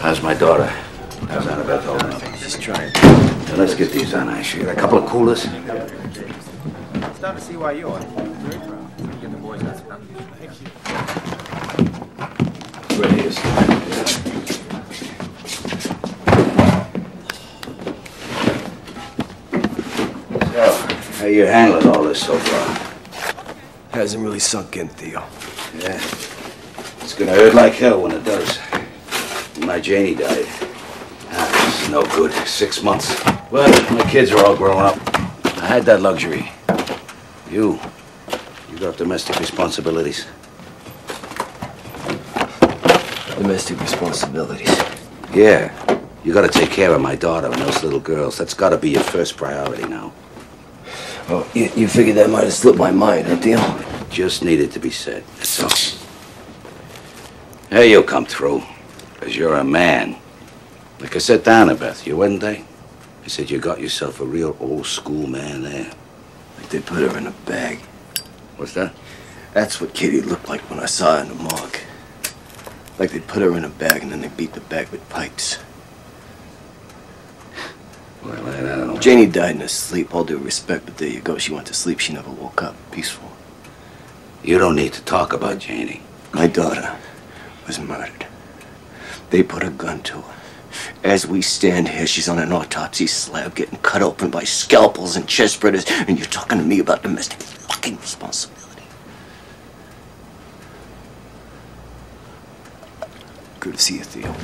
How's my daughter? How's Annabeth holding up? Just trying. Now, let's get these on ice. You got a couple of coolers? Starting to see why you are. Very proud. Get the boys out. Ready to start. So, how you handling all this so far? Hasn't really sunk in, Theo. Yeah. It's gonna hurt like hell when it does. My Janie died. Ah, this is no good. Six months. Well, my kids are all grown up. I had that luxury. You, you got domestic responsibilities. Domestic responsibilities. Yeah. You gotta take care of my daughter and those little girls. That's gotta be your first priority now. Oh, you, you figured that might have slipped my mind, huh, Theo? Just needed to be said. That's all. Hey, you'll come through. Because you're a man. Like I said to Annabeth, your wedding day, I said you got yourself a real old school man there. Like they put her in a bag. What's that? That's what Katie looked like when I saw her in the morgue. Like they put her in a bag and then they beat the bag with pikes. Well, I don't know. Janie died in her sleep, all due respect, but there you go. She went to sleep, she never woke up. Peaceful. You don't need to talk about Janie. My daughter was murdered. They put a gun to her. As we stand here, she's on an autopsy slab getting cut open by scalpels and chest spreaders, and you're talking to me about domestic fucking responsibility. Good to see you, Theo.